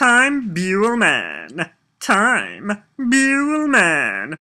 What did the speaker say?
Time Buellman. Time Buellman.